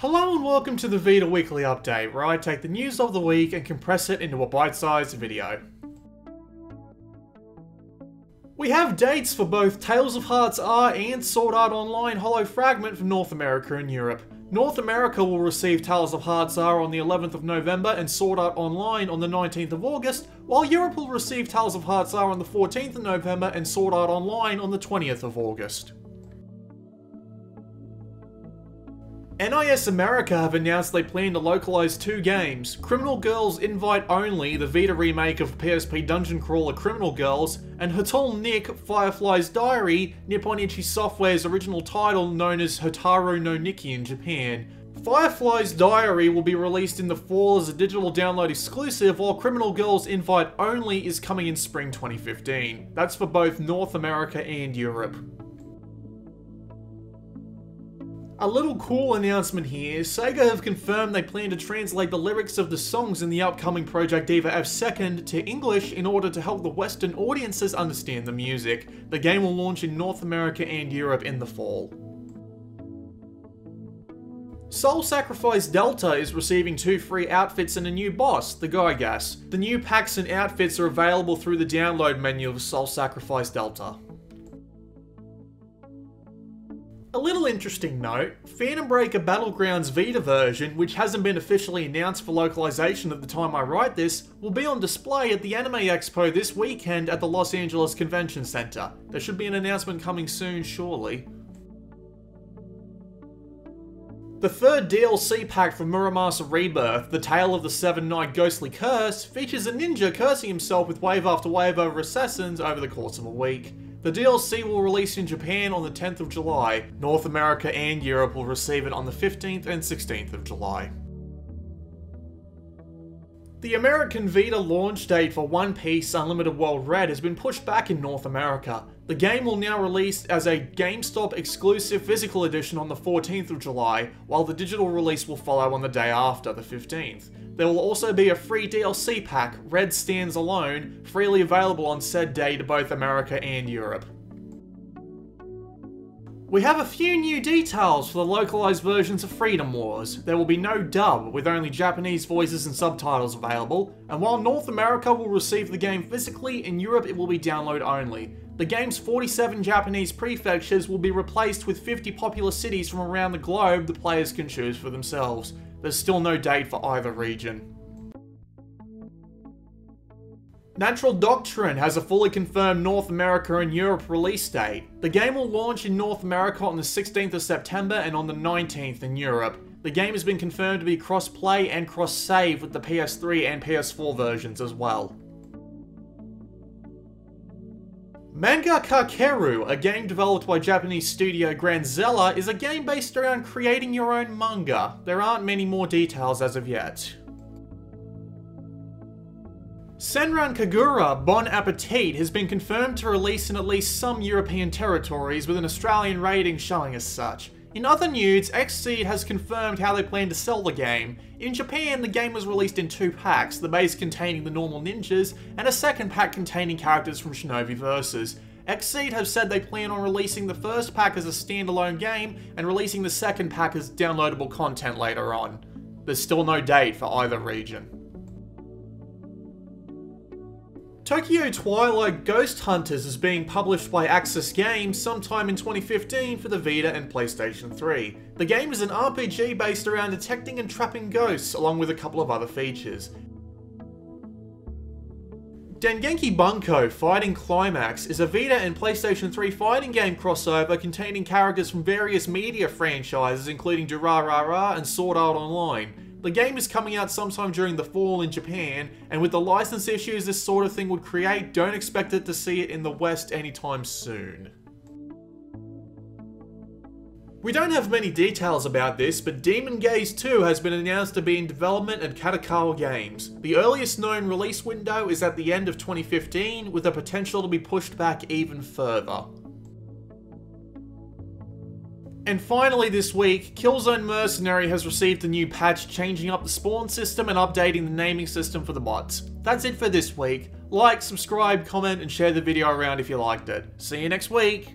Hello and welcome to the Vita Weekly Update, where I take the news of the week and compress it into a bite-sized video. We have dates for both Tales of Hearts R and Sword Art Online Hollow Fragment from North America and Europe. North America will receive Tales of Hearts R on the 11th of November and Sword Art Online on the 19th of August, while Europe will receive Tales of Hearts R on the 14th of November and Sword Art Online on the 20th of August. NIS America have announced they plan to localize two games, Criminal Girls Invite Only, the Vita remake of PSP dungeon crawler Criminal Girls, and htol #NiQ Firefly's Diary, Nippon Ichi Software's original title known as Hotaru no Nikki in Japan. Firefly's Diary will be released in the fall as a digital download exclusive, while Criminal Girls Invite Only is coming in spring 2015. That's for both North America and Europe. A little cool announcement here, Sega have confirmed they plan to translate the lyrics of the songs in the upcoming Project Diva F2nd to English in order to help the Western audiences understand the music. The game will launch in North America and Europe in the fall. Soul Sacrifice Delta is receiving two free outfits and a new boss, the Gigas. The new pacts and outfits are available through the download menu of Soul Sacrifice Delta. A little interesting note, Phantom Breaker Battlegrounds Vita version, which hasn't been officially announced for localization at the time I write this, will be on display at the Anime Expo this weekend at the Los Angeles Convention Center. There should be an announcement coming soon, surely. The third DLC pack for Muramasa Rebirth, The Tale of the Seven Night Ghostly Curse, features a ninja cursing himself with wave after wave over assassins over the course of a week. The DLC will release in Japan on the 10th of July. North America and Europe will receive it on the 15th and 16th of July. The American Vita launch date for One Piece Unlimited World Red has been pushed back in North America. The game will now release as a GameStop exclusive physical edition on the 14th of July, while the digital release will follow on the day after, the 15th. There will also be a free DLC pack, Red Stands Alone, freely available on said day to both America and Europe. We have a few new details for the localized versions of Freedom Wars. There will be no dub, with only Japanese voices and subtitles available, and while North America will receive the game physically, in Europe it will be download only. The game's 47 Japanese prefectures will be replaced with 50 popular cities from around the globe the players can choose for themselves. There's still no date for either region. Natural Doctrine has a fully confirmed North America and Europe release date. The game will launch in North America on the 16th of September and on the 19th in Europe. The game has been confirmed to be cross-play and cross-save with the PS3 and PS4 versions as well. Manga Kakeru, a game developed by Japanese studio Granzella, is a game based around creating your own manga. There aren't many more details as of yet. Senran Kagura Bon Appetit has been confirmed to release in at least some European territories with an Australian rating showing as such. In other news, Xseed has confirmed how they plan to sell the game. In Japan, the game was released in two packs, the base containing the normal ninjas, and a second pack containing characters from Shinobi Versus. Xseed have said they plan on releasing the first pack as a standalone game, and releasing the second pack as downloadable content later on. There's still no date for either region. Tokyo Twilight Ghost Hunters is being published by Aksys Games sometime in 2015 for the Vita and PlayStation 3. The game is an RPG based around detecting and trapping ghosts, along with a couple of other features. Dengeki Bunko Fighting Climax is a Vita and PlayStation 3 fighting game crossover containing characters from various media franchises including Durarara and Sword Art Online. The game is coming out sometime during the fall in Japan, and with the license issues this sort of thing would create, don't expect it to see it in the West anytime soon. We don't have many details about this, but Demon Gaze 2 has been announced to be in development at Kadokawa Games. The earliest known release window is at the end of 2015, with the potential to be pushed back even further. And finally this week, Killzone Mercenary has received a new patch changing up the spawn system and updating the naming system for the bots. That's it for this week. Like, subscribe, comment, and share the video around if you liked it. See you next week!